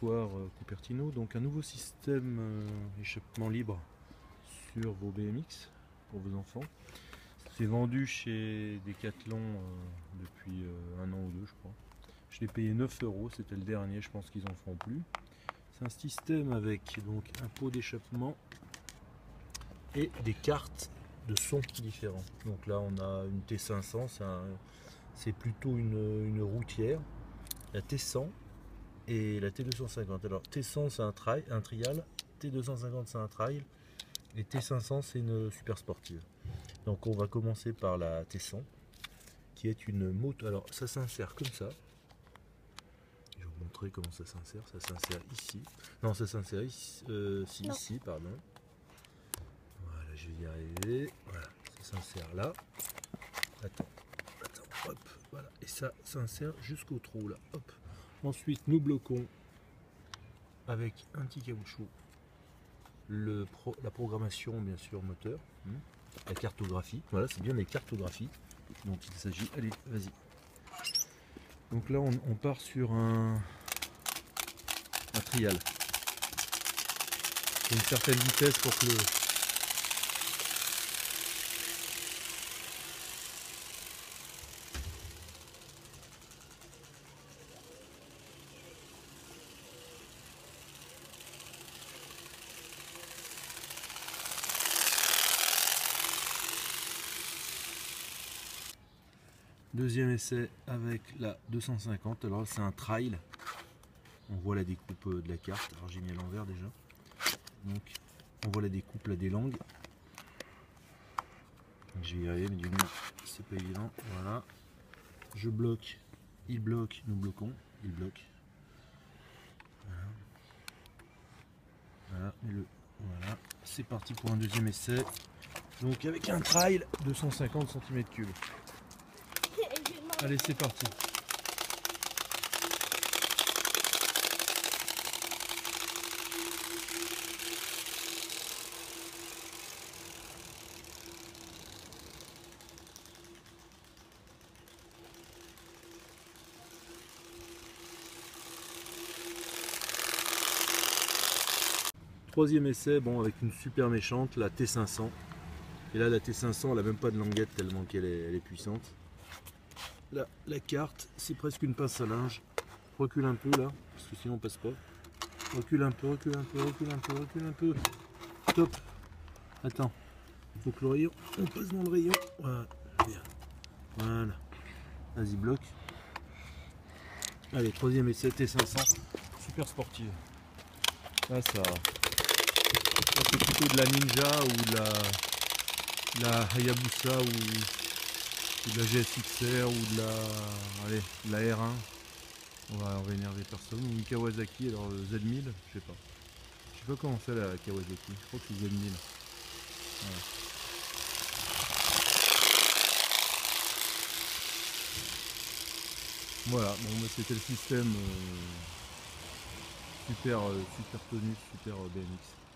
bonsoir euh, Cupertino. Donc un nouveau système euh, échappement libre sur vos BMX pour vos enfants. C'est vendu chez Decathlon euh, depuis un an ou deux je crois. Je l'ai payé 9 euros, c'était le dernier, je pense qu'ils en feront plus. C'est un système avec donc un pot d'échappement et des cartes de son différents. Donc là on a une T500, c'est un- c'est plutôt une, une routière. La T100 et la T250. Alors T100 c'est un, trail, un trial, T250 c'est un trail et T500 c'est une super sportive. Donc on va commencer par la T100 qui est une moto. Alors ça s'insère comme ça. Je vais vous montrer comment ça s'insère. Ça s'insère ici. Non, ça s'insère ici, euh, si, ici, pardon. Voilà, je vais y arriver. Voilà, ça s'insère là. Attends, attends, hop, voilà. Et ça s'insère jusqu'au trou là. Hop. Ensuite, nous bloquons avec un petit caoutchouc la programmation, bien sûr, moteur, hein, la cartographie. Voilà, c'est bien les cartographies dont il s'agit. Allez, vas-y. Donc là, on, part sur un, un trial. Une certaine vitesse pour que le, Deuxième essai avec la 250. Alors c'est un trail. On voit la découpe euh, de la carte. Alors j'ai mis à l'envers déjà. Donc on voit la découpe là des langues. Je vais y arriver, mais du coup c'est pas évident. Voilà. Je bloque. Il bloque. Nous bloquons. Il bloque. Voilà. C'est parti pour un deuxième essai. Donc avec un trail de 150 cm3. Allez, c'est parti. Troisième essai, bon, avec une super méchante, la T500. Et là, la T500, elle a même pas de languette tellement qu'elle est, elle est puissante. La carte, c'est presque une pince à linge. Recule un peu là, parce que sinon on passe pas. Recule un peu, recule un peu, recule un peu, recule un peu. Top. Attends. Faut que le rayon, on passe dans le rayon. Voilà. Voilà. Vas-y, bloque. Allez, troisième essai, T500. Super sportive. Là, ça. ça, c'est plutôt de la Ninja ou de la, de la Hayabusa ou de la GSXR ou de la, allez, de la R1. On va, on va énerver personne. Ou une Kawasaki, alors euh, Z1000, je sais pas. Je sais pas comment c'est la Kawasaki. Je crois que c'est Z1000. Voilà. Voilà, bon c'était le système euh, super, euh, super super euh, BMX.